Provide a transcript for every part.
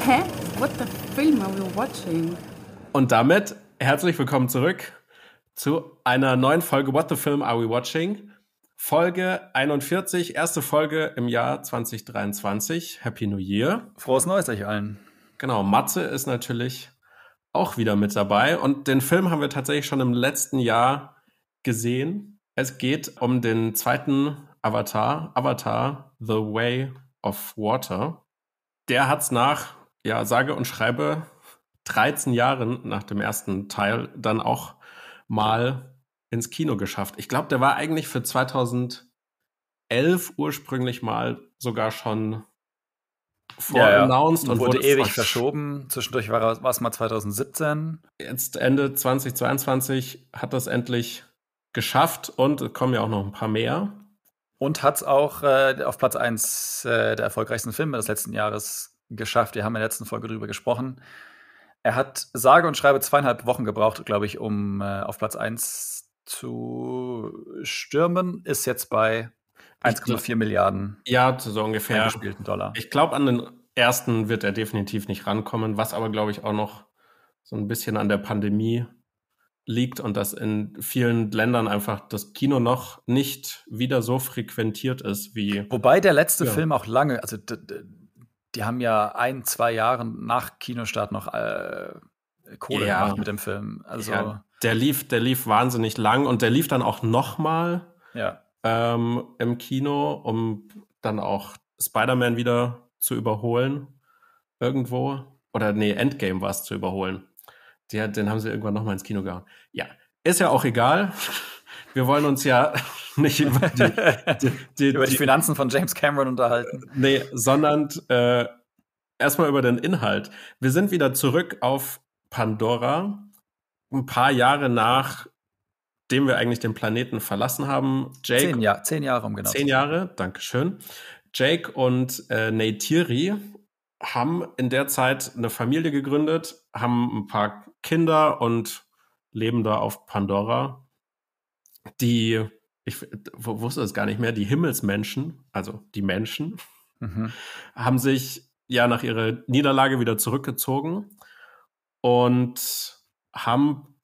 Hä? What the film are we watching? Und damit herzlich willkommen zurück zu einer neuen Folge What the Film Are We Watching? Folge 41, erste Folge im Jahr 2023. Happy New Year. Frohes Neues euch allen. Genau, Matze ist natürlich auch wieder mit dabei und den Film haben wir tatsächlich schon im letzten Jahr gesehen. Es geht um den zweiten Avatar, Avatar The Way of Water. Der hat's nach, ja, sage und schreibe 13 Jahren nach dem ersten Teil dann auch mal ins Kino geschafft. Ich glaube, der war eigentlich für 2011 ursprünglich mal sogar schon vorannounced ja, ja. und wurde, wurde ewig verschoben. Zwischendurch war, war es mal 2017. Jetzt Ende 2022 hat das endlich geschafft und es kommen ja auch noch ein paar mehr. Und hat es auch äh, auf Platz 1 äh, der erfolgreichsten Filme des letzten Jahres geschafft. Wir haben in der letzten Folge darüber gesprochen. Er hat sage und schreibe zweieinhalb Wochen gebraucht, glaube ich, um äh, auf Platz 1 zu stürmen. Ist jetzt bei 1,4 Milliarden. Ja, so ungefähr. Dollar. Ich glaube, an den ersten wird er definitiv nicht rankommen, was aber, glaube ich, auch noch so ein bisschen an der Pandemie liegt und dass in vielen Ländern einfach das Kino noch nicht wieder so frequentiert ist wie. Wobei der letzte ja. Film auch lange, also die haben ja ein, zwei Jahre nach Kinostart noch äh, Kohle ja. gemacht mit dem Film. Also ja, der lief, der lief wahnsinnig lang und der lief dann auch noch mal ja. ähm, im Kino, um dann auch Spider-Man wieder zu überholen irgendwo. Oder nee, Endgame war es zu überholen. Die, den haben sie irgendwann noch mal ins Kino gehauen. Ja, ist ja auch egal. Wir wollen uns ja nicht über die, die, die, über die Finanzen von James Cameron unterhalten. Nee, sondern äh, erstmal über den Inhalt. Wir sind wieder zurück auf Pandora, ein paar Jahre nachdem wir eigentlich den Planeten verlassen haben. Jake, zehn, Jahr, zehn Jahre, um genau Zehn Jahre, Dankeschön. Jake und äh, Neytiri haben in der Zeit eine Familie gegründet, haben ein paar Kinder und leben da auf Pandora. Die, ich wusste es gar nicht mehr, die Himmelsmenschen, also die Menschen, mhm. haben sich ja nach ihrer Niederlage wieder zurückgezogen und haben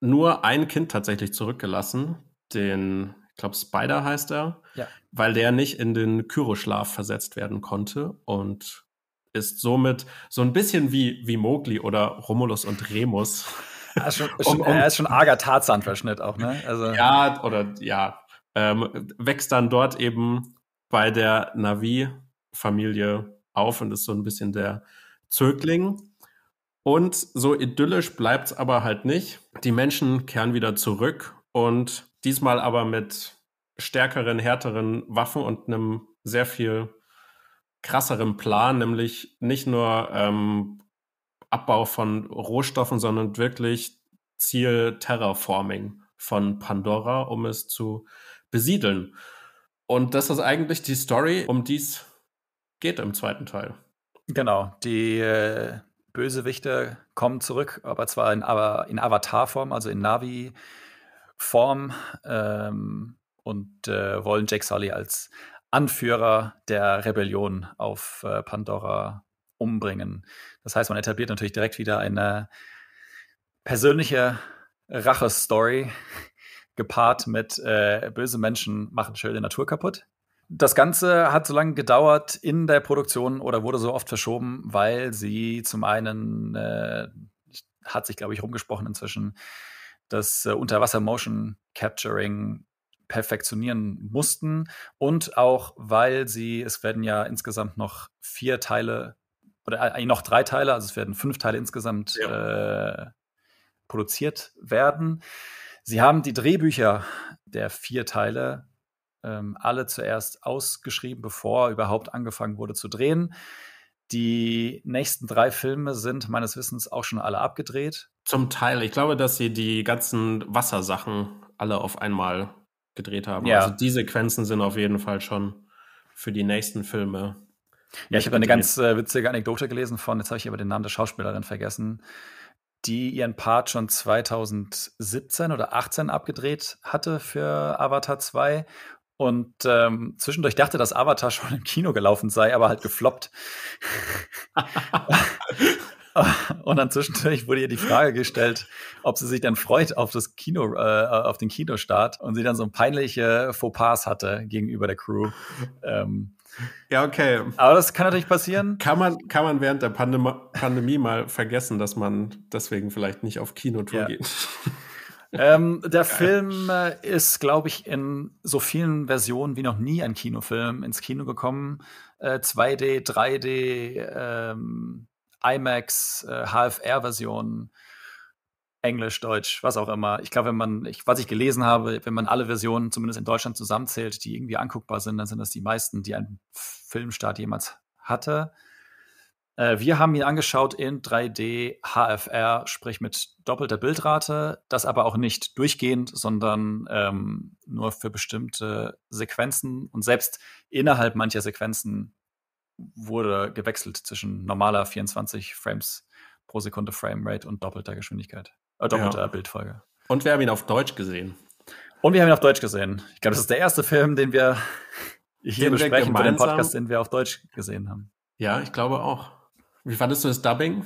nur ein Kind tatsächlich zurückgelassen, den, ich glaube, Spider heißt er, ja. weil der nicht in den Kyroschlaf versetzt werden konnte und ist somit so ein bisschen wie, wie Mowgli oder Romulus und Remus. Er ist schon, um, um, er ist schon arger Tarzan-Verschnitt auch, ne? Also. Ja, oder ja. Ähm, wächst dann dort eben bei der Navi-Familie auf und ist so ein bisschen der Zögling. Und so idyllisch bleibt's aber halt nicht. Die Menschen kehren wieder zurück und diesmal aber mit stärkeren, härteren Waffen und einem sehr viel krasseren Plan, nämlich nicht nur ähm, Abbau von Rohstoffen, sondern wirklich Ziel Terraforming von Pandora, um es zu besiedeln. Und das ist eigentlich die Story, um die es geht im zweiten Teil. Genau, die äh, Bösewichte kommen zurück, aber zwar in, aber in Avatar-Form, also in Navi-Form ähm, und äh, wollen Jake Sully als Anführer der Rebellion auf äh, Pandora umbringen. Das heißt, man etabliert natürlich direkt wieder eine persönliche Rache-Story gepaart mit äh, böse Menschen machen schöne Natur kaputt. Das Ganze hat so lange gedauert in der Produktion oder wurde so oft verschoben, weil sie zum einen äh, hat sich, glaube ich, rumgesprochen inzwischen, das äh, Unterwasser-Motion Capturing perfektionieren mussten und auch, weil sie, es werden ja insgesamt noch vier Teile oder eigentlich noch drei Teile, also es werden fünf Teile insgesamt ja. äh, produziert werden. Sie haben die Drehbücher der vier Teile ähm, alle zuerst ausgeschrieben, bevor überhaupt angefangen wurde zu drehen. Die nächsten drei Filme sind meines Wissens auch schon alle abgedreht. Zum Teil. Ich glaube, dass sie die ganzen Wassersachen alle auf einmal gedreht haben. Ja. Also die Sequenzen sind auf jeden Fall schon für die nächsten Filme. Ja, ich habe eine ganz äh, witzige Anekdote gelesen von, jetzt habe ich aber den Namen der Schauspielerin vergessen. die ihren Part schon 2017 oder 18 abgedreht hatte für Avatar 2 und ähm, zwischendurch dachte, dass Avatar schon im Kino gelaufen sei, aber halt gefloppt. und dann zwischendurch wurde ihr die Frage gestellt, ob sie sich dann freut auf das Kino, äh, auf den Kinostart und sie dann so ein peinliche Fauxpas hatte gegenüber der Crew. Ähm, ja, okay. Aber das kann natürlich passieren. Kann man, kann man während der Pandem Pandemie mal vergessen, dass man deswegen vielleicht nicht auf Kinotour ja. geht. ähm, der Film äh, ist, glaube ich, in so vielen Versionen wie noch nie ein Kinofilm ins Kino gekommen. Äh, 2D, 3D, ähm, IMAX, äh, HFR-Versionen. Englisch, Deutsch, was auch immer. Ich glaube, wenn man, ich, was ich gelesen habe, wenn man alle Versionen zumindest in Deutschland zusammenzählt, die irgendwie anguckbar sind, dann sind das die meisten, die ein Filmstart jemals hatte. Äh, wir haben ihn angeschaut in 3D HFR, sprich mit doppelter Bildrate, das aber auch nicht durchgehend, sondern ähm, nur für bestimmte Sequenzen. Und selbst innerhalb mancher Sequenzen wurde gewechselt zwischen normaler 24 Frames pro Sekunde Framerate und doppelter Geschwindigkeit. Äh, doppelte ja. Bildfolge. Und wir haben ihn auf Deutsch gesehen. Und wir haben ihn auf Deutsch gesehen. Ich glaube, das ist der erste Film, den wir hier den besprechen für den Podcast, den wir auf Deutsch gesehen haben. Ja, ich glaube auch. Wie fandest du das Dubbing?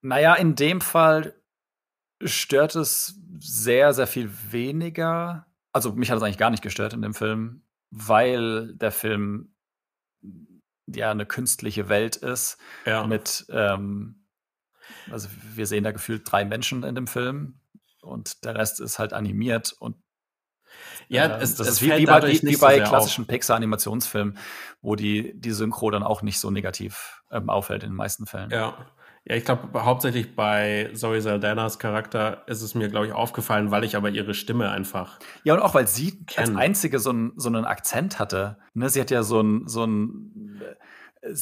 Naja, in dem Fall stört es sehr, sehr viel weniger. Also mich hat es eigentlich gar nicht gestört in dem Film, weil der Film ja eine künstliche Welt ist ja. mit ähm, also wir sehen da gefühlt drei Menschen in dem Film und der Rest ist halt animiert und ja, äh, es, das es ist wie, wie bei, wie, bei klassischen Pixar-Animationsfilmen, wo die, die Synchro dann auch nicht so negativ ähm, auffällt in den meisten Fällen. Ja, ja, ich glaube, hauptsächlich bei Zoe Saldanas Charakter ist es mir, glaube ich, aufgefallen, weil ich aber ihre Stimme einfach. Ja, und auch weil sie kenn. als einzige so, ein, so einen Akzent hatte. Ne, sie hat ja so ein, so ein äh,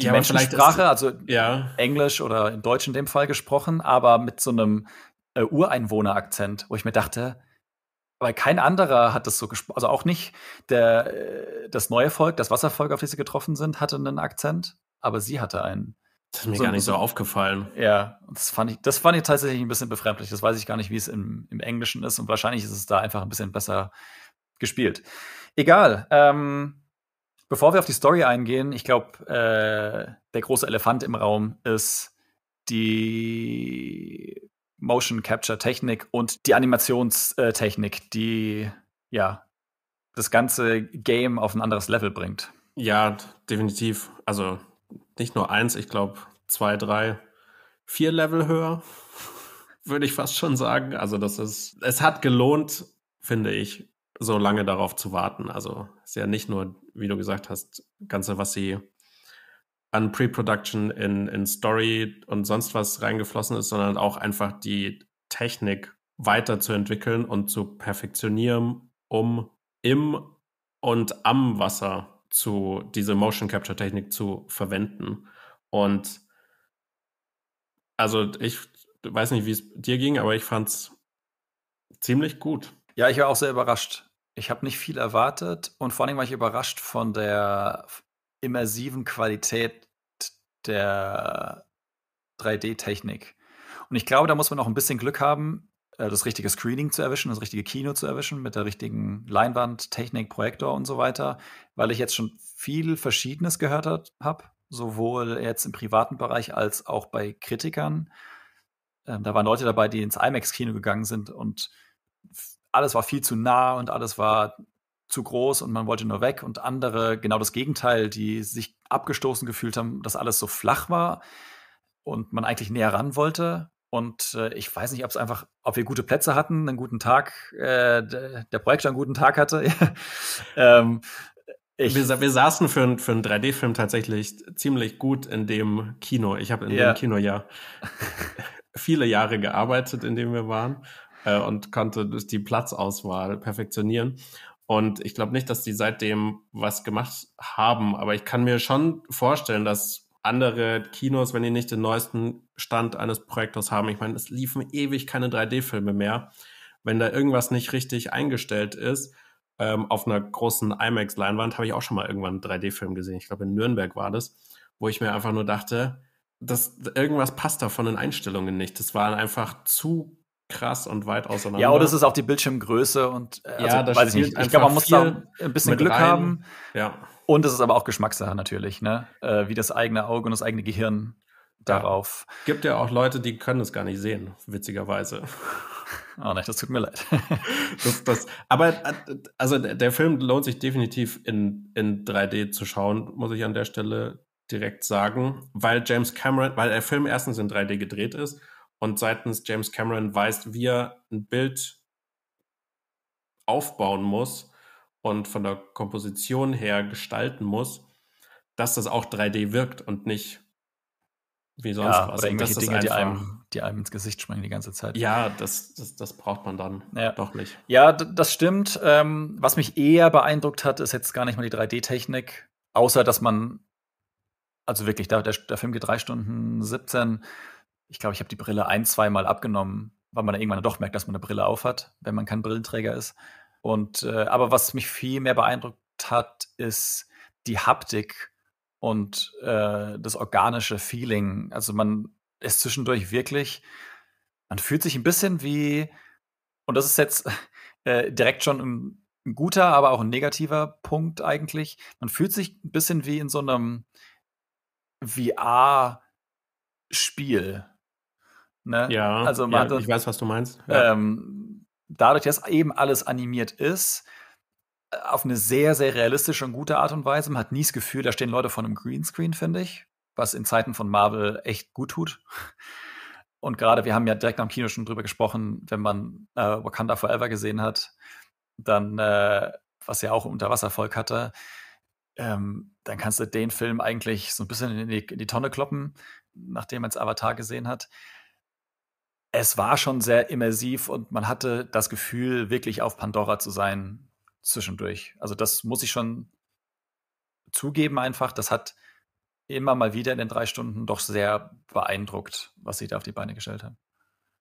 die ja, Menschensprache, also ja. Englisch oder in Deutsch in dem Fall gesprochen, aber mit so einem äh, Ureinwohner-Akzent, wo ich mir dachte, weil kein anderer hat das so gesprochen, also auch nicht der, äh, das neue Volk, das Wasservolk, auf das sie getroffen sind, hatte einen Akzent, aber sie hatte einen. Das ist mir so, gar nicht so aufgefallen. Ja, das fand ich, das fand ich tatsächlich ein bisschen befremdlich. Das weiß ich gar nicht, wie es im, im Englischen ist und wahrscheinlich ist es da einfach ein bisschen besser gespielt. Egal. Ähm, Bevor wir auf die Story eingehen, ich glaube, äh, der große Elefant im Raum ist die Motion Capture Technik und die Animationstechnik, die ja das ganze Game auf ein anderes Level bringt. Ja, definitiv. Also nicht nur eins, ich glaube zwei, drei, vier Level höher, würde ich fast schon sagen. Also das ist, es hat gelohnt, finde ich, so lange darauf zu warten. Also ist ja nicht nur, wie du gesagt hast, Ganze, was sie an Pre-Production in, in Story und sonst was reingeflossen ist, sondern auch einfach die Technik weiterzuentwickeln und zu perfektionieren, um im und am Wasser zu diese Motion Capture Technik zu verwenden. Und also ich weiß nicht, wie es dir ging, aber ich fand es ziemlich gut. Ja, ich war auch sehr überrascht. Ich habe nicht viel erwartet und vor allem war ich überrascht von der immersiven Qualität der 3D-Technik. Und ich glaube, da muss man auch ein bisschen Glück haben, das richtige Screening zu erwischen, das richtige Kino zu erwischen, mit der richtigen Leinwand, Technik, Projektor und so weiter, weil ich jetzt schon viel Verschiedenes gehört habe, sowohl jetzt im privaten Bereich als auch bei Kritikern. Ähm, da waren Leute dabei, die ins IMAX-Kino gegangen sind und alles war viel zu nah und alles war zu groß und man wollte nur weg und andere genau das Gegenteil, die sich abgestoßen gefühlt haben, dass alles so flach war und man eigentlich näher ran wollte. Und äh, ich weiß nicht, ob es einfach, ob wir gute Plätze hatten, einen guten Tag, äh, der Projektor einen guten Tag hatte. ähm, wir, wir, saßen für, für einen 3D-Film tatsächlich ziemlich gut in dem Kino. Ich habe in ja. dem Kino ja viele Jahre gearbeitet, in dem wir waren äh, und konnte die Platzauswahl perfektionieren. Und ich glaube nicht, dass die seitdem was gemacht haben, aber ich kann mir schon vorstellen, dass andere Kinos, wenn die nicht den neuesten Stand eines Projektors haben, ich meine, es liefen ewig keine 3D-Filme mehr. Wenn da irgendwas nicht richtig eingestellt ist, ähm, auf einer großen IMAX-Leinwand habe ich auch schon mal irgendwann einen 3D-Film gesehen. Ich glaube, in Nürnberg war das, wo ich mir einfach nur dachte, das, irgendwas passt da von den Einstellungen nicht. Das war einfach zu krass und weit auseinander. Ja, oder es ist auch die Bildschirmgröße und äh, also, ja, das weiß ich nicht. Ich glaube, man muss da ein bisschen Glück rein. haben. Ja. Und es ist aber auch Geschmackssache natürlich, ne? Äh, wie das eigene Auge und das eigene Gehirn darauf. Ja. Gibt ja auch Leute, die können es gar nicht sehen, witzigerweise. Oh nein, das tut mir leid. das, das, aber also der Film lohnt sich definitiv in, in 3D zu schauen, muss ich an der Stelle direkt sagen, weil James Cameron, weil der Film erstens in 3D gedreht ist und seitens James Cameron weiß, wie er ein Bild aufbauen muss und von der Komposition her gestalten muss, dass das auch 3D wirkt und nicht wie sonst ja, was. Oder irgendwelche Dinge, die einem, die einem ins Gesicht springen die ganze Zeit. Ja, das, das, das braucht man dann ja. doch nicht. Ja, das stimmt. Ähm, was mich eher beeindruckt hat, ist jetzt gar nicht mal die 3D-Technik, außer dass man, also wirklich, der, der, Film geht drei Stunden 17, ich glaube, ich habe die Brille ein, zweimal abgenommen, weil man dann irgendwann doch merkt, dass man eine Brille aufhat, wenn man kein Brillenträger ist. Und äh, aber was mich viel mehr beeindruckt hat, ist die Haptik und äh, das organische Feeling. Also man ist zwischendurch wirklich, man fühlt sich ein bisschen wie, und das ist jetzt äh, direkt schon ein, ein, guter, aber auch ein negativer Punkt eigentlich. Man fühlt sich ein bisschen wie in so einem VR-Spiel. Ne? Ja, also man ja, hat, ich weiß, was du meinst. Ja. Ähm, dadurch, dass eben alles animiert ist, äh, auf eine sehr, sehr realistische und gute Art und Weise. Man hat nie das Gefühl, da stehen Leute vor einem Greenscreen, finde ich, was in Zeiten von Marvel echt gut tut. Und gerade, wir haben ja direkt am Kino schon drüber gesprochen, wenn man äh, Wakanda Forever gesehen hat, dann, äh, was ja auch Unterwasservolk hatte, ähm, dann kannst du den Film eigentlich so ein bisschen in die, in die Tonne kloppen, nachdem man es Avatar gesehen hat es war schon sehr immersiv und man hatte das Gefühl, wirklich auf Pandora zu sein zwischendurch. Also das muss ich schon zugeben einfach. Das hat immer mal wieder in den drei Stunden doch sehr beeindruckt, was sie da auf die Beine gestellt haben.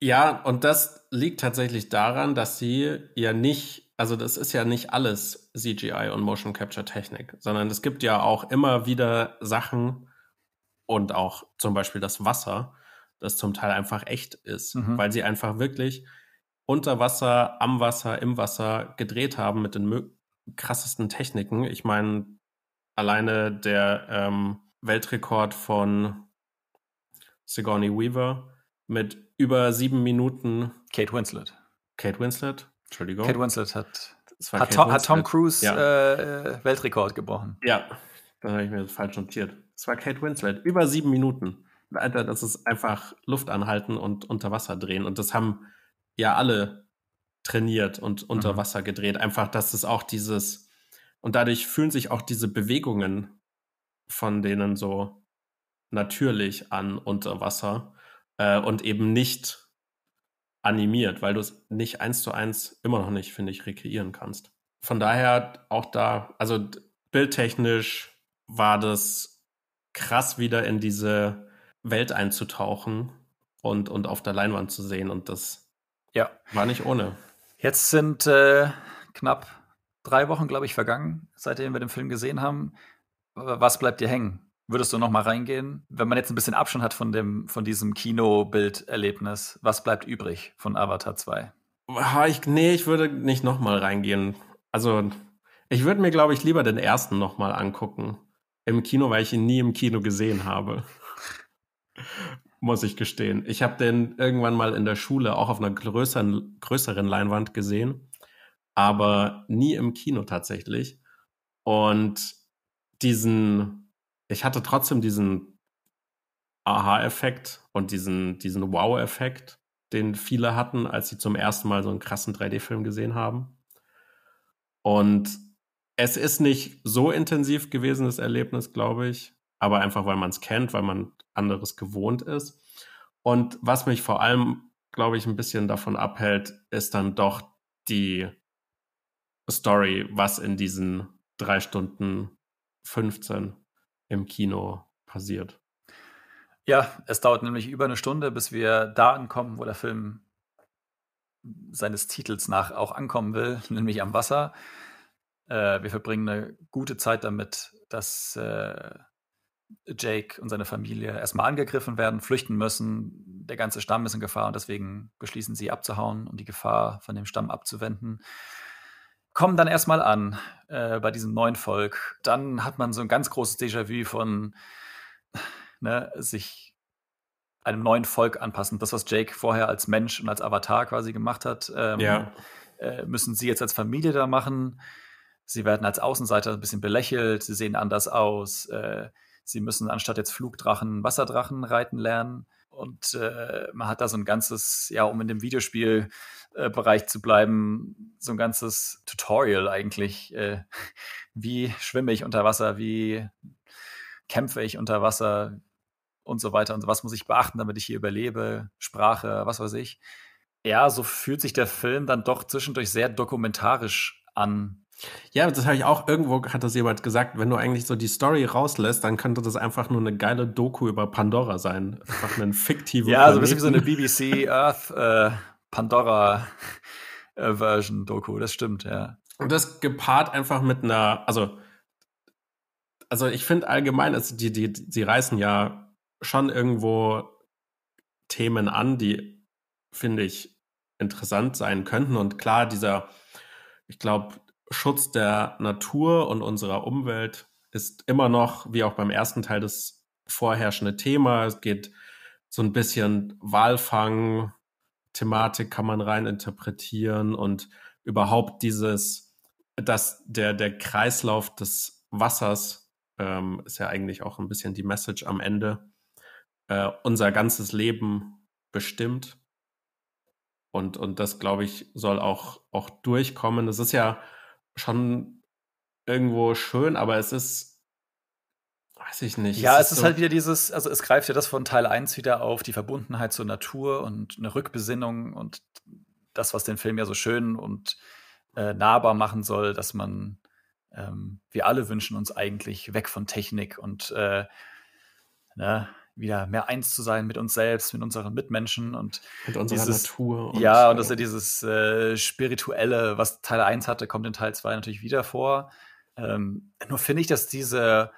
Ja, und das liegt tatsächlich daran, dass sie ja nicht, also das ist ja nicht alles CGI und Motion Capture Technik, sondern es gibt ja auch immer wieder Sachen und auch zum Beispiel das Wasser, das zum Teil einfach echt ist, mhm. weil sie einfach wirklich unter Wasser, am Wasser, im Wasser gedreht haben mit den krassesten Techniken. Ich meine, alleine der ähm, Weltrekord von Sigourney Weaver mit über sieben Minuten. Kate Winslet. Kate Winslet, Entschuldigung. Kate Winslet hat, hat, Tom, hat, Tom, Cruise ja. äh, Weltrekord gebrochen. Ja, da habe ich mir falsch notiert. Es war Kate Winslet, über sieben Minuten. Alter, das ist einfach Luft anhalten und unter Wasser drehen. Und das haben ja alle trainiert und unter mhm. Wasser gedreht. Einfach, dass es auch dieses, und dadurch fühlen sich auch diese Bewegungen von denen so natürlich an unter Wasser äh, und eben nicht animiert, weil du es nicht eins zu eins immer noch nicht, finde ich, rekreieren kannst. Von daher auch da, also bildtechnisch war das krass wieder in diese Welt einzutauchen und, und auf der Leinwand zu sehen. Und das ja. war nicht ohne. Jetzt sind äh, knapp drei Wochen, glaube ich, vergangen, seitdem wir den Film gesehen haben. Was bleibt dir hängen? Würdest du noch mal reingehen? Wenn man jetzt ein bisschen Abstand hat von, dem, von diesem Kinobilderlebnis, was bleibt übrig von Avatar 2? Ich, nee, ich würde nicht noch mal reingehen. Also, ich würde mir, glaube ich, lieber den ersten noch mal angucken. Im Kino, weil ich ihn nie im Kino gesehen habe muss ich gestehen. Ich habe den irgendwann mal in der Schule auch auf einer größeren, größeren Leinwand gesehen, aber nie im Kino tatsächlich. Und diesen, ich hatte trotzdem diesen Aha-Effekt und diesen, diesen Wow-Effekt, den viele hatten, als sie zum ersten Mal so einen krassen 3D-Film gesehen haben. Und es ist nicht so intensiv gewesen, das Erlebnis, glaube ich aber einfach weil man es kennt, weil man anderes gewohnt ist. Und was mich vor allem, glaube ich, ein bisschen davon abhält, ist dann doch die Story, was in diesen drei Stunden 15 im Kino passiert. Ja, es dauert nämlich über eine Stunde, bis wir da ankommen, wo der Film seines Titels nach auch ankommen will, nämlich am Wasser. Äh, wir verbringen eine gute Zeit damit, dass äh, Jake und seine Familie erstmal angegriffen werden, flüchten müssen. Der ganze Stamm ist in Gefahr und deswegen beschließen sie abzuhauen und die Gefahr von dem Stamm abzuwenden. Kommen dann erstmal an äh, bei diesem neuen Volk. Dann hat man so ein ganz großes Déjà-vu von ne, sich einem neuen Volk anpassen. Das, was Jake vorher als Mensch und als Avatar quasi gemacht hat, ähm, Ja. äh, müssen sie jetzt als Familie da machen. Sie werden als Außenseiter ein bisschen belächelt, sie sehen anders aus. Äh, sie müssen anstatt jetzt Flugdrachen Wasserdrachen reiten lernen. Und äh, man hat da so ein ganzes, ja, um in dem Videospielbereich zu bleiben, so ein ganzes Tutorial eigentlich. Äh, wie schwimme ich unter Wasser, wie kämpfe ich unter Wasser und so weiter und. Was muss ich beachten, damit ich hier überlebe? Sprache, was weiß ich. Ja, so fühlt sich der Film dann doch zwischendurch sehr dokumentarisch an. Ja, das habe ich auch irgendwo, hat das jemand gesagt, wenn du eigentlich so die Story rauslässt, dann könnte das einfach nur eine geile Doku über Pandora sein. Einfach einen fiktiven Ja, so ein bisschen wie so eine. BBC Earth äh, Pandora äh, Version Doku, das stimmt, ja. Und das gepaart einfach mit einer, also, also ich finde allgemein, also die, die, die reißen ja schon irgendwo Themen an, die, finde ich, interessant sein könnten. Und klar, dieser, ich glaube, Schutz der Natur und unserer Umwelt ist immer noch, wie auch beim ersten Teil, das vorherrschende Thema. Es geht so ein bisschen Walfang, Thematik kann man rein interpretieren und überhaupt dieses, dass der, der Kreislauf des Wassers ähm, ist ja eigentlich auch ein bisschen die Message am Ende, äh, unser ganzes Leben bestimmt. Und, und das, glaube ich, soll auch, auch durchkommen. Es ist ja schon irgendwo schön, aber es ist, weiß ich nicht. Ja, es ist so- halt wieder dieses, also es greift ja das von Teil 1 wieder auf, die Verbundenheit zur Natur und eine Rückbesinnung und das, was den Film ja so schön und äh, nahbar machen soll, dass man, ähm, wir alle wünschen uns eigentlich weg von Technik und äh, ne, wieder mehr eins zu sein mit uns selbst, mit unseren Mitmenschen und mit unserer dieses- Natur. ja, und dass er dieses äh, Spirituelle, was Teil 1 hatte, kommt in Teil 2 natürlich wieder vor. Ähm, nur finde ich, dass diese,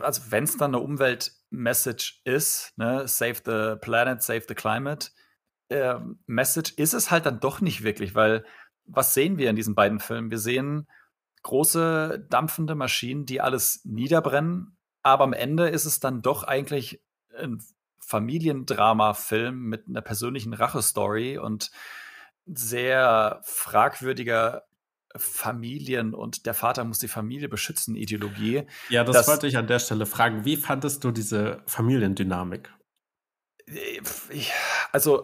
also wenn es dann eine Umweltmessage ist, ne, Save the Planet, Save the Climate, ähm, Message ist es halt dann doch nicht wirklich, weil was sehen wir in diesen beiden Filmen? Wir sehen große dampfende Maschinen, die alles niederbrennen, aber am Ende ist es dann doch eigentlich ein Familiendrama-Film mit einer persönlichen Rache-Story und sehr fragwürdiger Familien- und der Vater muss die Familie beschützen Ideologie. Ja, das, das- wollte ich an der Stelle fragen. Wie fandest du diese Familiendynamik? Also,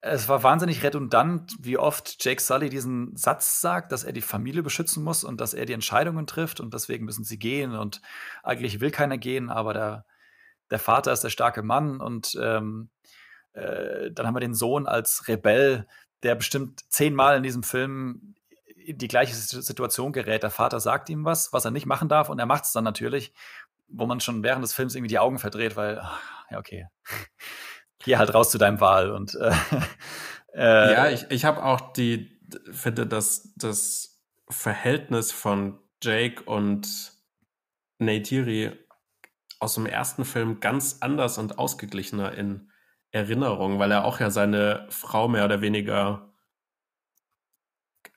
es war wahnsinnig redundant, wie oft Jake Sully diesen Satz sagt, dass er die Familie beschützen muss und dass er die Entscheidungen trifft und deswegen müssen sie gehen und eigentlich will keiner gehen, aber der, der Vater ist der starke Mann und ähm, äh, dann haben wir den Sohn als Rebell, der bestimmt zehnmal in diesem Film in die gleiche Situ- Situation gerät. Der Vater sagt ihm was, was er nicht machen darf und er macht es dann natürlich, wo man schon während des Films irgendwie die Augen verdreht, weil, ja, okay. Geh halt raus zu deinem Wahl und äh, äh, ja, ich, ich habe auch die, finde, dass das Verhältnis von Jake und Neytiri aus dem ersten Film ganz anders und ausgeglichener in Erinnerung, weil er auch ja seine Frau mehr oder weniger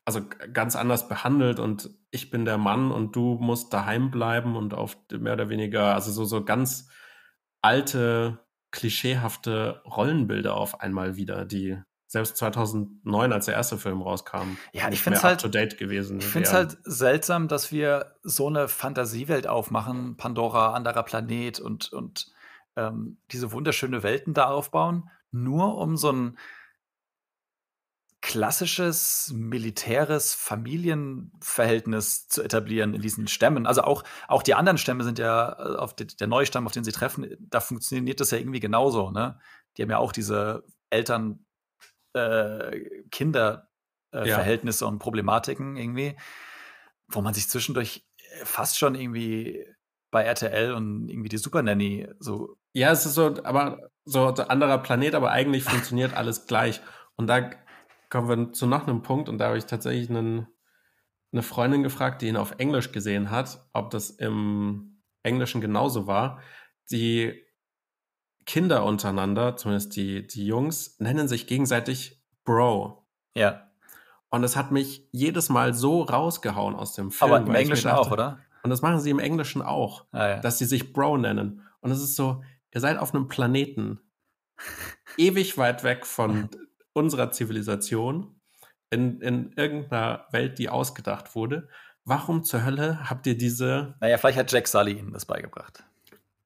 also ganz anders behandelt und ich bin der Mann und du musst daheim bleiben und auf mehr oder weniger, also so, so ganz alte, klischeehafte Rollenbilder auf einmal wieder, die selbst 2009, als der erste Film rauskam, Ja, ich find's mehr halt- gewesen. Ich finde es halt seltsam, dass wir so eine Fantasiewelt aufmachen, Pandora, anderer Planet und, und ähm, diese wunderschöne Welten da aufbauen, nur um so ein klassisches militäres Familienverhältnis zu etablieren in diesen Stämmen. Also auch, auch die anderen Stämme sind ja, äh, auf die, der neue Stamm, auf den sie treffen, da funktioniert das ja irgendwie genauso. Ne? Die haben ja auch diese Eltern, äh, Kinder, äh, Ja. Und Problematiken irgendwie, wo man sich zwischendurch äh, fast schon irgendwie bei RTL und irgendwie die Super Nanny so Ja, es ist so, aber so ein anderer Planet, aber eigentlich funktioniert alles gleich. Und da kommen wir zu noch einem Punkt und da habe ich tatsächlich einen, eine Freundin gefragt, die ihn auf Englisch gesehen hat, ob das im Englischen genauso war. Die Kinder untereinander, zumindest die, die Jungs, nennen sich gegenseitig Bro. Ja. Und es hat mich jedes Mal so rausgehauen aus dem Film. Aber im Englischen dachte- auch, oder? Und das machen sie im Englischen auch, Ah, ja. dass sie sich Bro nennen. Und es ist so, ihr seid auf einem Planeten ewig weit weg von unserer Zivilisation, in, in irgendeiner Welt, die ausgedacht wurde. Warum zur Hölle habt ihr diese Naja, vielleicht hat Jack Sully ihnen das beigebracht.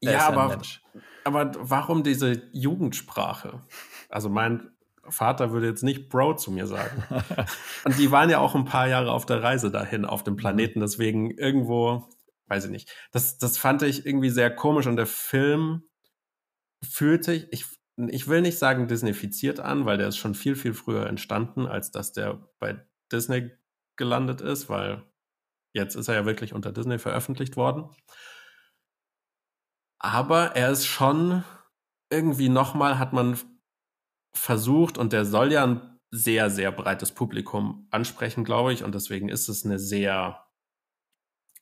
Der ja, aber, Mensch. Aber warum diese Jugendsprache? Also mein Vater würde jetzt nicht Bro zu mir sagen. Und die waren ja auch ein paar Jahre auf der Reise dahin, auf dem Planeten. Deswegen irgendwo, weiß ich nicht. Das, das fand ich irgendwie sehr komisch. Und der Film fühlte ich, ich, ich will nicht sagen disneyfiziert an, weil der ist schon viel, viel früher entstanden, als dass der bei Disney gelandet ist, weil jetzt ist er ja wirklich unter Disney veröffentlicht worden. Aber er ist schon irgendwie nochmal, hat man versucht, und der soll ja ein sehr, sehr breites Publikum ansprechen, glaube ich. Und deswegen ist es eine sehr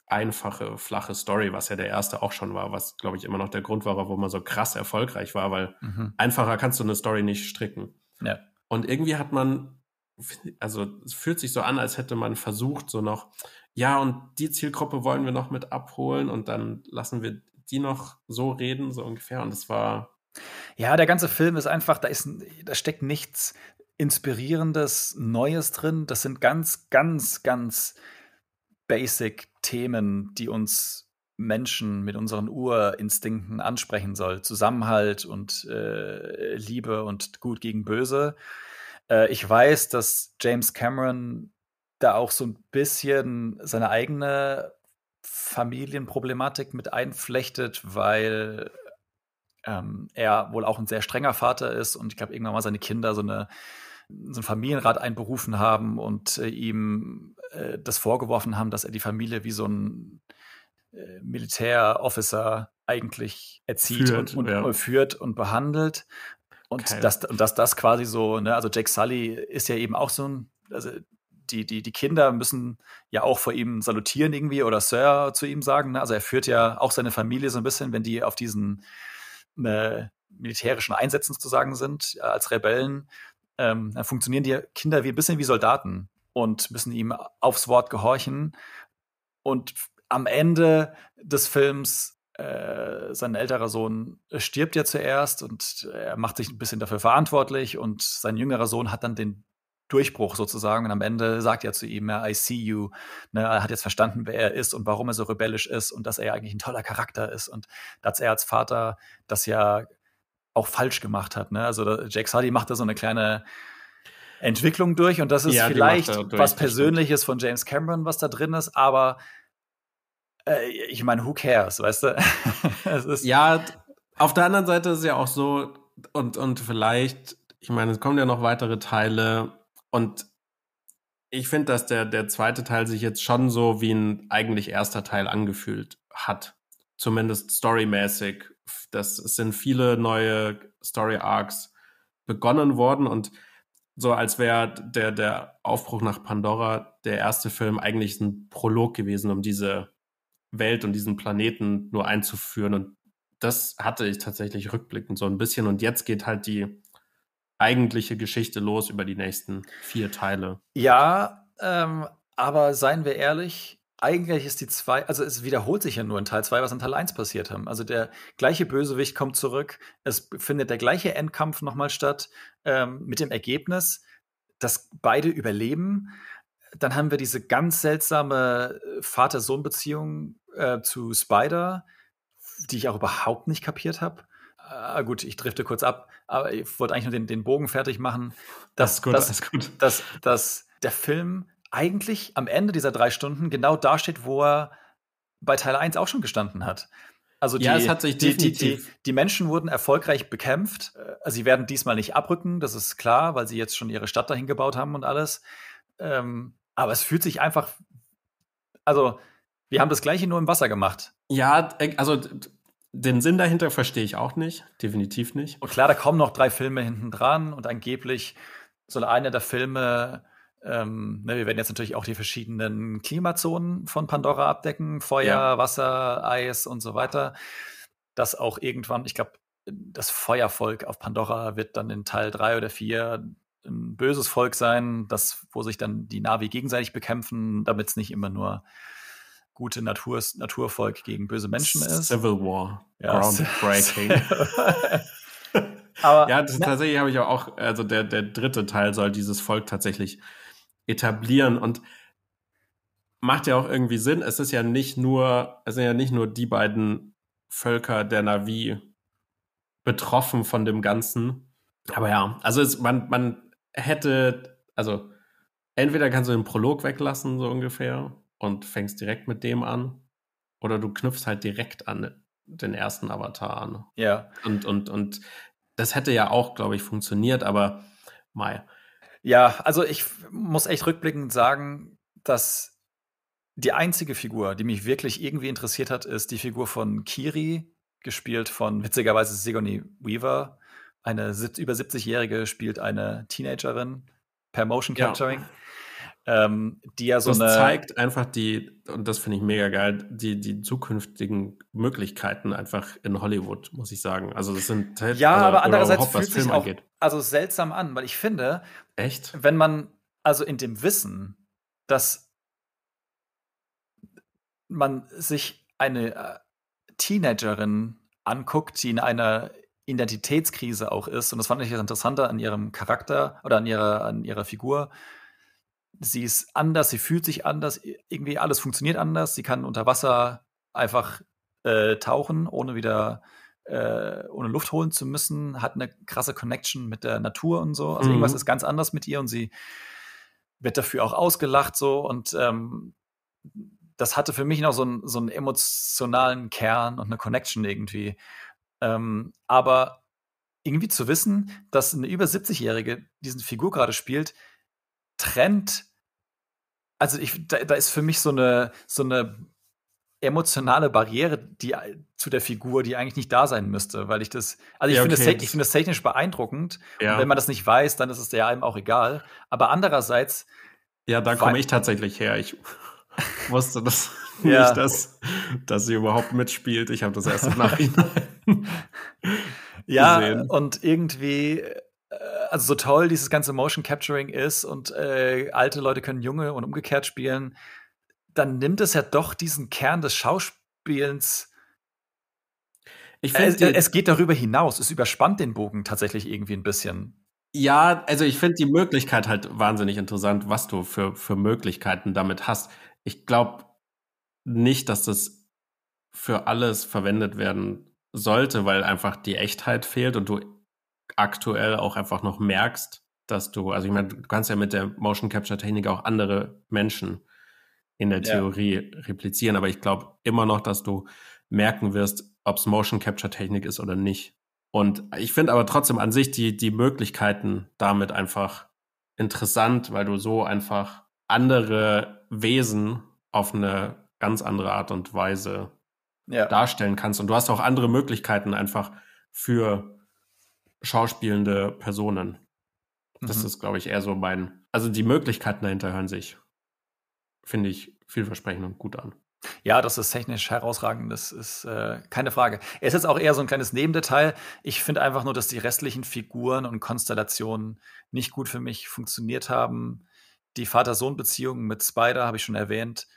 einfache, flache Story, was ja der erste auch schon war, was, glaube ich, immer noch der Grund war, warum er so krass erfolgreich war, weil Mhm. einfacher kannst du eine Story nicht stricken. Ja. Und irgendwie hat man, also es fühlt sich so an, als hätte man versucht, so noch, ja, und die Zielgruppe wollen wir noch mit abholen und dann lassen wir die noch so reden, so ungefähr. Und es war, Ja, der ganze Film ist einfach, da, ist, da steckt nichts Inspirierendes, Neues drin. Das sind ganz, ganz, ganz basic Themen, die uns Menschen mit unseren Urinstinkten ansprechen soll. Zusammenhalt und äh, Liebe und Gut gegen Böse. Äh, ich weiß, dass James Cameron da auch so ein bisschen seine eigene Familienproblematik mit einflechtet, weil ähm, er wohl auch ein sehr strenger Vater ist und ich glaube, irgendwann mal seine Kinder so, eine, so einen Familienrat einberufen haben und äh, ihm äh, das vorgeworfen haben, dass er die Familie wie so ein äh, Militärofficer eigentlich erzieht Führt, und, und, ja. und führt und behandelt. Und Okay. dass, und dass das quasi so, ne, also Jake Sully ist ja eben auch so ein, also die, die, die Kinder müssen ja auch vor ihm salutieren irgendwie oder Sir zu ihm sagen. Ne? Also er führt ja auch seine Familie so ein bisschen, wenn die auf diesen äh, militärischen Einsätzen sozusagen sind, äh, als Rebellen, ähm, dann funktionieren die Kinder wie ein bisschen wie Soldaten und müssen ihm aufs Wort gehorchen. Und am Ende des Films, äh, sein älterer Sohn stirbt ja zuerst und er macht sich ein bisschen dafür verantwortlich und sein jüngerer Sohn hat dann den Durchbruch sozusagen und am Ende sagt er zu ihm, I see you. Ne, er hat jetzt verstanden, wer er ist und warum er so rebellisch ist und dass er eigentlich ein toller Charakter ist und dass er als Vater das ja auch falsch gemacht hat. Ne? Also Jake Sully macht da so eine kleine Entwicklung durch und das ist Ja, vielleicht durch, was Persönliches von James Cameron, was da drin ist, aber äh, ich meine, who cares, weißt du? ja, auf der anderen Seite ist es ja auch so, und, und vielleicht, ich meine, es kommen ja noch weitere Teile und ich finde, dass der, der zweite Teil sich jetzt schon so wie ein eigentlich erster Teil angefühlt hat. Zumindest storymäßig. Das sind viele neue Story Arcs begonnen worden und so als wäre der, der Aufbruch nach Pandora der erste Film eigentlich ein Prolog gewesen, um diese Welt und diesen Planeten nur einzuführen. Und das hatte ich tatsächlich rückblickend so ein bisschen. Und jetzt geht halt die eigentliche Geschichte los über die nächsten vier Teile. Ja, ähm, aber seien wir ehrlich, eigentlich ist die zwei, also es wiederholt sich ja nur in Teil 2, was in Teil 1 passiert haben. Also der gleiche Bösewicht kommt zurück, es findet der gleiche Endkampf nochmal statt, ähm, mit dem Ergebnis, dass beide überleben. Dann haben wir diese ganz seltsame äh, Vater-Sohn-Beziehung äh, zu Spider, die ich auch überhaupt nicht kapiert habe. Ah, gut, ich drifte kurz ab, aber ich wollte eigentlich nur den, den Bogen fertig machen. Dass, dass, alles gut. dass, dass der Film eigentlich am Ende dieser drei Stunden genau da steht, wo er bei Teil 1 auch schon gestanden hat. Also die, Ja, es hat sich die, die, die, definitiv- die Menschen wurden erfolgreich bekämpft. Äh, Also sie werden diesmal nicht abrücken, das ist klar, weil sie jetzt schon ihre Stadt dahin gebaut haben und alles. Ähm, aber es fühlt sich einfach, also wir haben das gleiche nur im Wasser gemacht. Ja, also d- den Sinn dahinter verstehe ich auch nicht. Definitiv nicht. Und klar, da kommen noch drei Filme hinten dran und angeblich soll einer der Filme ähm, ne, wir werden jetzt natürlich auch die verschiedenen Klimazonen von Pandora abdecken, Feuer, Ja. Wasser, Eis und so weiter. Dass auch irgendwann, ich glaube, das Feuervolk auf Pandora wird dann in Teil 3 oder 4 ein böses Volk sein, das, wo sich dann die Navi gegenseitig bekämpfen, damit es nicht immer nur gute Natur, Naturvolk gegen böse Menschen ist. Civil War. Ja, Groundbreaking. Aber ja, das, tatsächlich habe ich auch, also der, der dritte Teil soll dieses Volk tatsächlich etablieren und macht ja auch irgendwie Sinn. Es ist ja nicht nur, es sind ja nicht nur die beiden Völker der Navi betroffen von dem Ganzen. Aber ja, also es, man, man hätte, also entweder kannst du den Prolog weglassen, so ungefähr, und fängst direkt mit dem an, oder du knüpfst halt direkt an den ersten Avatar an. ja. Und, und, und das hätte ja auch, glaube ich, funktioniert, aber Mai. Ja, also ich muss echt rückblickend sagen, dass die einzige Figur, die mich wirklich irgendwie interessiert hat, ist die Figur von Kiri, gespielt von witzigerweise Sigourney Weaver. Eine über 70-Jährige spielt eine Teenagerin per Motion Ja. Ähm, die ja so das eine zeigt einfach die, und das finde ich mega geil, die, die zukünftigen Möglichkeiten einfach in Hollywood, muss ich sagen. Also das sind halt- Ja, also, aber andererseits fühlt sich auch angeht. also seltsam an, weil ich finde, Echt? wenn man, also in dem Wissen, dass man sich eine äh, Teenagerin anguckt, die in einer Identitätskrise auch ist, und das fand ich das Interessante an ihrem Charakter oder an ihrer, an ihrer Figur. Sie ist anders, sie fühlt sich anders, irgendwie alles funktioniert anders. Sie kann unter Wasser einfach äh, tauchen, ohne wieder äh, ohne Luft holen zu müssen, hat eine krasse Connection mit der Natur und so. Also Mhm. irgendwas ist ganz anders mit ihr und sie wird dafür auch ausgelacht so und ähm, das hatte für mich noch so, einen- so einen emotionalen Kern und eine Connection irgendwie. Ähm, aber irgendwie zu wissen, dass eine über 70-Jährige diesen Figur gerade spielt, trennt, also ich, da, da ist für mich so eine, so eine emotionale Barriere die, zu der Figur, die eigentlich nicht da sein müsste, weil ich das, also ich Ja, finde okay, das, te- das- technisch beeindruckend. Ja, Und wenn man das nicht weiß, dann ist es ja einem auch egal. Aber andererseits, ja da komme ich tatsächlich her. Ich wusste das Ja. nicht, dass, dass sie überhaupt mitspielt. Ich habe das erst im Nachhinein ja, gesehen. und irgendwie, also so toll dieses ganze Motion Capturing ist und äh, alte Leute können junge und umgekehrt spielen, dann nimmt es ja doch diesen Kern des Schauspielens. Ich Äh, finde, es geht darüber hinaus. Es überspannt den Bogen tatsächlich irgendwie ein bisschen. Ja, also ich finde die Möglichkeit halt wahnsinnig interessant, was du für, für Möglichkeiten damit hast. Ich glaube nicht, dass das für alles verwendet werden sollte, weil einfach die Echtheit fehlt und du aktuell auch einfach noch merkst, dass du, also ich meine, du kannst ja mit der Motion Capture Technik auch andere Menschen in der Ja. Theorie replizieren, aber ich glaube immer noch, dass du merken wirst, ob es Motion Capture Technik ist oder nicht. Und ich finde aber trotzdem an sich die, die Möglichkeiten damit einfach interessant, weil du so einfach andere Wesen auf eine ganz andere Art und Weise Ja. darstellen kannst. Und du hast auch andere Möglichkeiten einfach für schauspielende Personen. Das Mhm. ist, glaube ich, eher so mein. Also die Möglichkeiten dahinter hören sich, finde ich, vielversprechend und gut an. Ja, das ist technisch herausragend, das ist äh, keine Frage. Es ist jetzt auch eher so ein kleines Nebendetail. Ich finde einfach nur, dass die restlichen Figuren und Konstellationen nicht gut für mich funktioniert haben. Die Vater-Sohn-Beziehung mit Spider, habe ich schon erwähnt,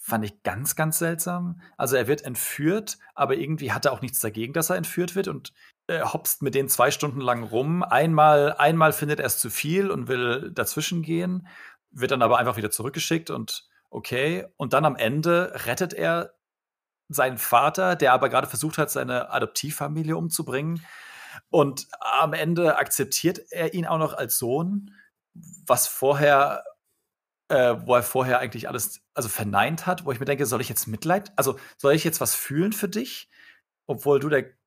fand ich ganz, ganz seltsam. Also er wird entführt, aber irgendwie hat er auch nichts dagegen, dass er entführt wird und äh, hopst mit denen zwei Stunden lang rum. Einmal, einmal findet er es zu viel und will dazwischen gehen, wird dann aber einfach wieder zurückgeschickt und okay. Und dann am Ende rettet er seinen Vater, der aber gerade versucht hat, seine Adoptivfamilie umzubringen. Und am Ende akzeptiert er ihn auch noch als Sohn, was vorher, äh, wo er vorher eigentlich alles, also verneint hat, wo ich mir denke, soll ich jetzt Mitleid, also soll ich jetzt was fühlen für dich, obwohl du der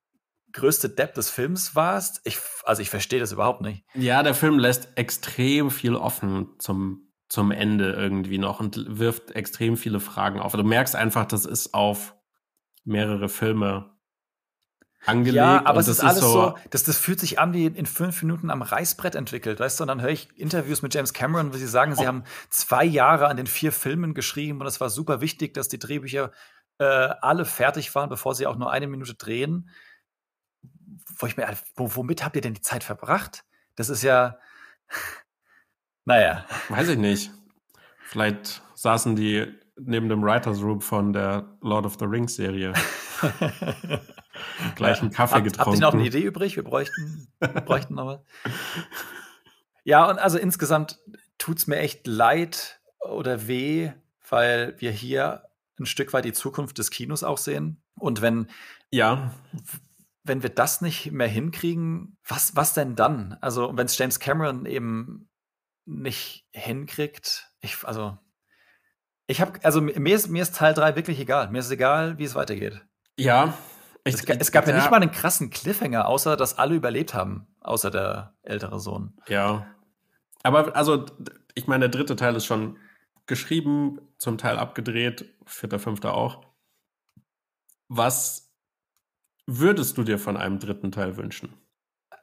größte Depp des Films warst? Ich, also ich verstehe das überhaupt nicht. Ja, der Film lässt extrem viel offen zum, zum Ende irgendwie noch und wirft extrem viele Fragen auf. Du merkst einfach, das ist auf mehrere Filme angelegt. Ja, aber es das ist alles so, das, das fühlt sich an wie in fünf Minuten am Reißbrett entwickelt, weißt du? Und dann höre ich Interviews mit James Cameron, wo sie sagen, sie Oh. haben zwei Jahre an den vier Filmen geschrieben und es war super wichtig, dass die Drehbücher äh, alle fertig waren, bevor sie auch nur eine Minute drehen. Wo ich mir, wo, womit habt ihr denn die Zeit verbracht? Das ist ja, naja. Weiß ich nicht. Vielleicht saßen die neben dem Writers Room von der Lord of the Rings Serie. Gleich einen Kaffee getrunken. Habt ihr noch eine Idee übrig? Wir bräuchten, wir bräuchten noch was. Ja, und also insgesamt tut es mir echt leid oder weh, weil wir hier ein Stück weit die Zukunft des Kinos auch sehen. Und wenn, Ja, wenn wir das nicht mehr hinkriegen, was, was denn dann? Also, wenn es James Cameron eben nicht hinkriegt, ich, also, ich habe, also mir ist, mir ist Teil 3 wirklich egal. Mir ist egal, wie es weitergeht. ja. Ich, Es, es gab ja der- nicht mal einen krassen Cliffhanger, außer dass alle überlebt haben, außer der ältere Sohn. Ja. Aber also, ich meine, der dritte Teil ist schon geschrieben, zum Teil abgedreht, vierter, fünfter auch. Was würdest du dir von einem dritten Teil wünschen?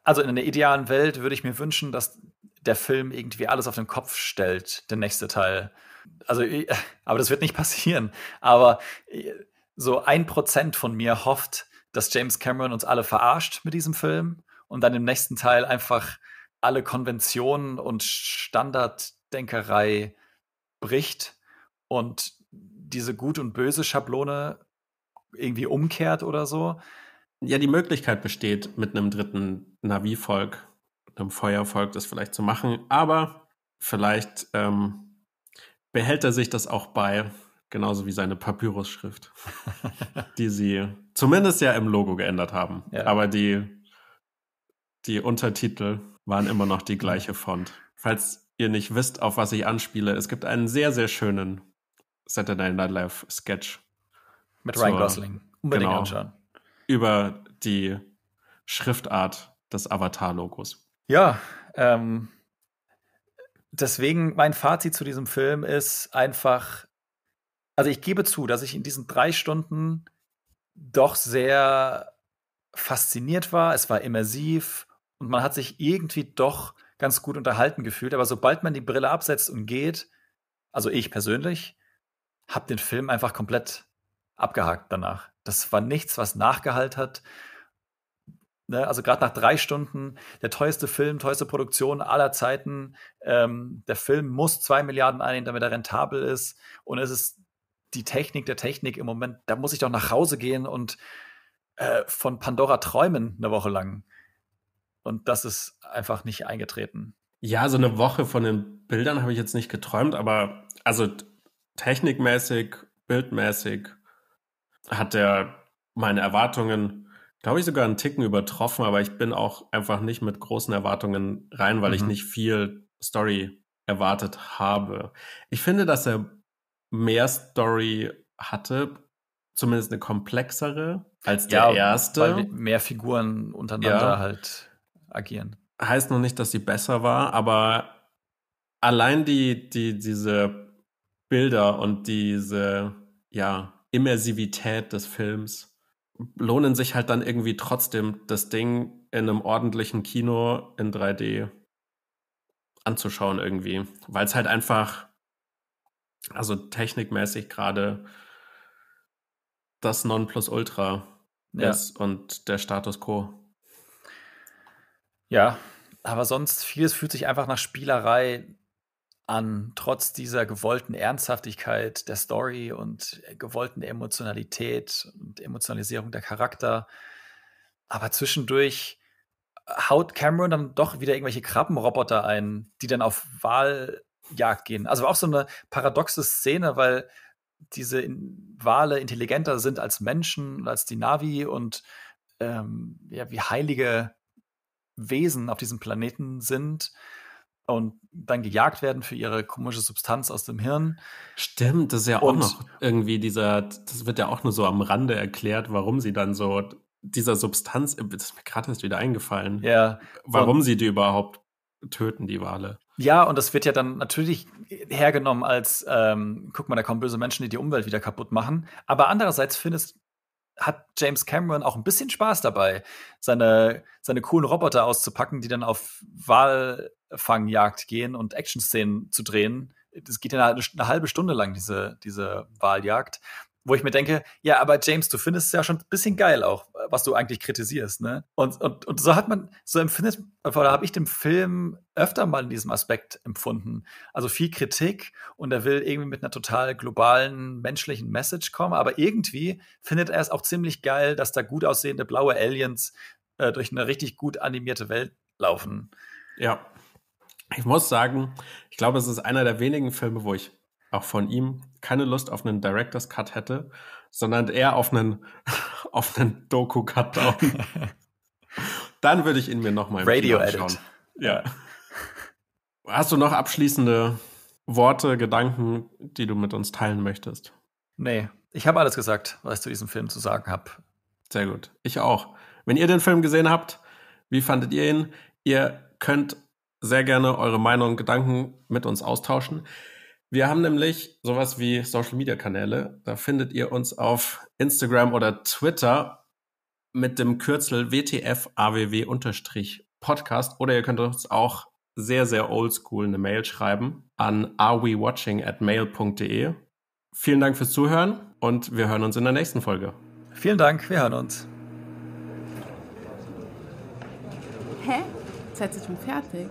Also in einer idealen Welt würde ich mir wünschen, dass der Film irgendwie alles auf den Kopf stellt, der nächste Teil. Also, ich- aber das wird nicht passieren. Aber äh, so ein Prozent von mir hofft, dass James Cameron uns alle verarscht mit diesem Film und dann im nächsten Teil einfach alle Konventionen und Standarddenkerei bricht und diese Gut- und Böse-Schablone irgendwie umkehrt oder so. Ja, die Möglichkeit besteht, mit einem dritten Navi-Volk, einem Feuervolk, das vielleicht zu machen, aber vielleicht ähm, behält er sich das auch bei, genauso wie seine Papyrus-Schrift, die sie zumindest ja im Logo geändert haben. Ja. Aber die, die Untertitel waren immer noch die gleiche Font. Falls ihr nicht wisst, auf was ich anspiele, es gibt einen sehr, sehr schönen Saturday Night Live Sketch Mit Ryan Gosling. Unbedingt genau. anschauen. Über die Schriftart des Avatar-Logos. Ja, ähm, deswegen mein Fazit zu diesem Film ist einfach, also ich gebe zu, dass ich in diesen drei Stunden doch sehr fasziniert war. Es war immersiv und man hat sich irgendwie doch ganz gut unterhalten gefühlt. Aber sobald man die Brille absetzt und geht, also ich persönlich, habe den Film einfach komplett abgehakt danach. Das war nichts, was nachgehalt hat. Ne, also gerade nach drei Stunden, der teuerste Film, teuerste Produktion aller Zeiten. Ähm, der Film muss zwei Milliarden einnehmen, damit er rentabel ist. Und es ist die Technik der Technik im Moment. Da muss ich doch nach Hause gehen und äh, von Pandora träumen eine Woche lang. Und das ist einfach nicht eingetreten. Ja, so eine Woche von den Bildern habe ich jetzt nicht geträumt, aber also technikmäßig, bildmäßig hat er meine Erwartungen, glaube ich, sogar einen Ticken übertroffen, aber ich bin auch einfach nicht mit großen Erwartungen rein, weil ich Mhm. nicht viel Story erwartet habe. Ich finde, dass er mehr Story hatte, zumindest eine komplexere als der erste. Weil mehr Figuren untereinander Ja. halt agieren. heißt noch nicht, dass sie besser war, aber allein die, die, diese Bilder und diese, ja, Immersivität des Films lohnen sich halt dann irgendwie trotzdem, das Ding in einem ordentlichen Kino in 3D anzuschauen irgendwie, weil es halt einfach, also technikmäßig gerade das Nonplusultra Ja. ist und der Status quo. Ja, aber sonst vieles fühlt sich einfach nach Spielerei an, trotz dieser gewollten Ernsthaftigkeit der Story und gewollten Emotionalität und Emotionalisierung der Charakter. Aber zwischendurch haut Cameron dann doch wieder irgendwelche Krabbenroboter ein, die dann auf Wahljagd gehen. Also auch so eine paradoxe Szene, weil diese Wale intelligenter sind als Menschen, als die Navi und ähm, ja, wie heilige Wesen auf diesem Planeten sind und dann gejagt werden für ihre komische Substanz aus dem Hirn. Stimmt, das ist ja auch Und- noch irgendwie dieser, das wird ja auch nur so am Rande erklärt, warum sie dann so dieser Substanz, das ist mir gerade erst wieder eingefallen, Ja, warum sie die überhaupt töten, die Wale. ja, und das wird ja dann natürlich hergenommen als, ähm, guck mal, da kommen böse Menschen, die die Umwelt wieder kaputt machen. Aber andererseits findest, hat James Cameron auch ein bisschen Spaß dabei, seine, seine coolen Roboter auszupacken, die dann auf Walfangjagd gehen und Action-Szenen zu drehen. Das geht ja eine, eine halbe Stunde lang, diese, diese Wahljagd wo ich mir denke, ja, aber James, du findest es ja schon ein bisschen geil auch, was du eigentlich kritisierst, ne? Und, und, und so hat man, so empfindet, oder habe ich den Film öfter mal in diesem Aspekt empfunden. Also viel Kritik und er will irgendwie mit einer total globalen menschlichen Message kommen, aber irgendwie findet er es auch ziemlich geil, dass da gut aussehende blaue Aliens äh, durch eine richtig gut animierte Welt laufen. Ja. Ich muss sagen, ich glaube, es ist einer der wenigen Filme, wo ich auch von ihm keine Lust auf einen Director's Cut hätte, sondern eher auf einen, auf einen Doku-Cut. Dann würde ich ihn mir nochmal Radio anschauen. Edit. Ja. Hast du noch abschließende Worte, Gedanken, die du mit uns teilen möchtest? Nee, ich habe alles gesagt, was ich zu diesem Film zu sagen habe. Sehr gut. Ich auch. Wenn ihr den Film gesehen habt, wie fandet ihr ihn? Ihr könnt sehr gerne eure Meinung und Gedanken mit uns austauschen. Wir haben nämlich sowas wie Social Media Kanäle. Da findet ihr uns auf Instagram oder Twitter mit dem Kürzel WTFAWW-Podcast oder ihr könnt uns auch sehr, sehr oldschool eine Mail schreiben an arewewatching at mail.de. Vielen Dank fürs Zuhören und wir hören uns in der nächsten Folge. Vielen Dank, wir hören uns. Hä? Seid ihr schon fertig?